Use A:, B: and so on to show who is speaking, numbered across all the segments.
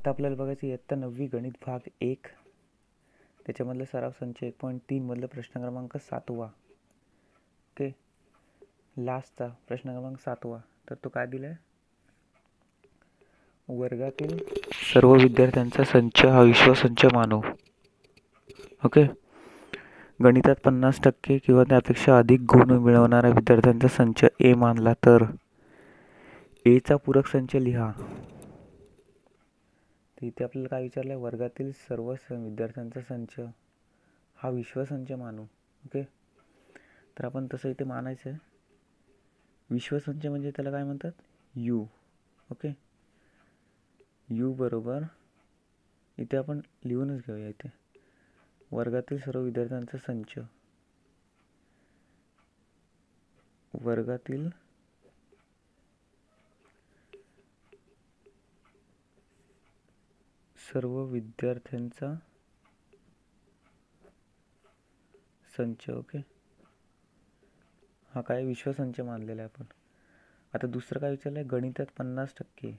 A: आता आपल्याला बघायचं इयत्ता नववी गणित भाग एक. त्याच्यामधलं सराव संच एक पॉईंट तीनमधलं प्रश्न क्रमांक सातवा. ओके? लास्टचा प्रश्न क्रमांक सातवा. तर तो काय दिला आहे वर्गातील सर्व विद्यार्थ्यांचा संच हा विश्वसंच मानू. ओके? गणितात पन्नास टक्के किंवा त्यापेक्षा अधिक गुण मिळवणाऱ्या विद्यार्थ्यांचा संच ए मानला तर. एचा पूरक संच लिहा. तर इथे आपल्याला काय विचारलं आहे वर्गातील सर्व स विद्यार्थ्यांचा संच. हा विश्वसंच मानू. ओके? तर आपण तसं इथे मानायचं आहे विश्वसंच म्हणजे त्याला काय म्हणतात? यू. ओके? यू बरोबर. इथे आपण लिहूनच घेऊया इथे. वर्गातील सर्व विद्यार्थ्यांचा संच. वर्गातील सर्व विद्यार्थ्यांचा संच ओके? हा काय विश्वसंच मानलेला आहे आपण. आता दुसरं काय विचारलं आहे गणितात पन्नास टक्के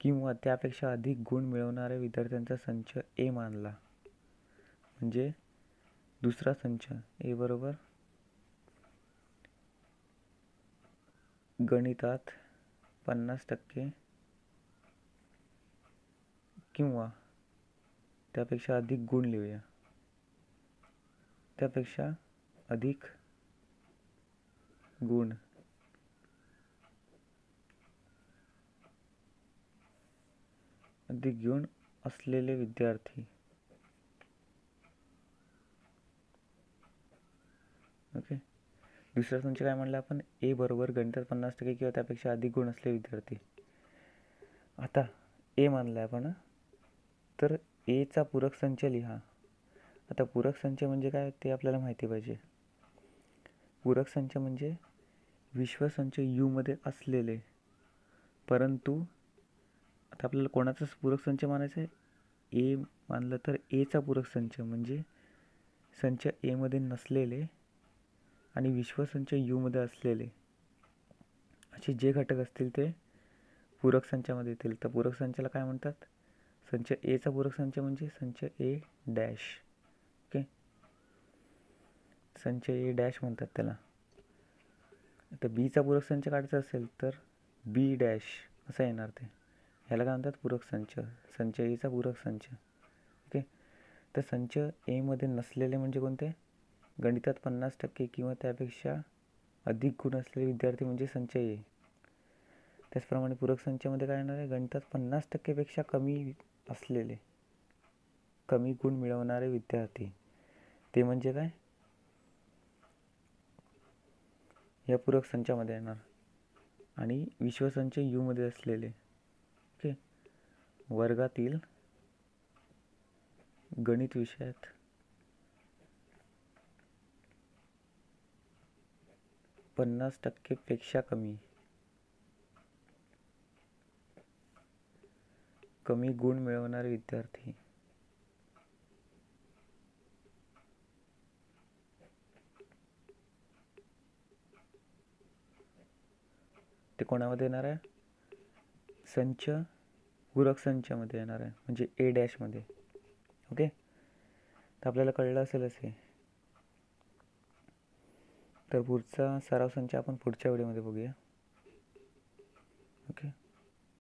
A: किंवा त्यापेक्षा अधिक गुण मिळवणाऱ्या विद्यार्थ्यांचा संच ए मानला. म्हणजे दुसरा संच ए बरोबर? गणितात पन्नास टक्के किंवा त्यापेक्षा अधिक गुण लिहूया. त्यापेक्षा अधिक गुण. अधिक गुण असलेले विद्यार्थी. ओके दुसरं संच काय म्हणलं आपण? ए बरोबर गणितात पन्नास टक्के किंवा त्यापेक्षा अधिक गुण असले विद्यार्थी. आता ए मानलं आहे आपण तर एचा पूरक संच लिहा. आता पूरक संच म्हणजे काय ते आपल्याला माहिती पाहिजे. पूरक संच म्हणजे विश्वसंच यूमध्ये असलेले. परंतु आता आपल्याला कोणाचाच पूरक संच मानायचा आहे ए मानलं तर एचा पूरक संच म्हणजे संच एमध्ये नसलेले आणि विश्वसंच यूमध्ये असलेले. असे जे घटक असतील ते पूरक संचामध्ये येतील. तर पूरक संचाला काय म्हणतात? संच एचा पूरक संच म्हणजे संच ए डॅश ओके संच ए डॅश म्हणतात त्याला. आता बीचा पूरक संच काढायचा असेल तर बी डॅश असं येणार ते. ह्याला काय म्हणतात? पूरक संच. संच एचा पूरक संच. ओके तर संच एमध्ये नसलेले म्हणजे कोणते? गणितात पन्नास टक्के किंवा त्यापेक्षा अधिक गुण असलेले विद्यार्थी म्हणजे संच ए त्याचप्रमाणे पूरक संचमध्ये काय येणार आहे? गणितात पन्नास टक्केपेक्षा कमी असलेले कमी गुण मिळवणारे विद्यार्थी. ते म्हणजे काय? या पूरक संचामध्ये येणार. आणि विश्वसंच यूमध्ये असलेले ओके? वर्गातील गणित विषयात. पन्नास टक्केपेक्षा कमी. कमी गुण मिळवणारे विद्यार्थी. ते कोणामध्ये येणार आहे? संच पूरक संचामध्ये येणार आहे. म्हणजे ए डॅशमध्ये ओके तर आपल्याला कळलं असेलच हे. तर पुढचा सराव संच आपण पुढच्या व्हिडिओमध्ये बघूया.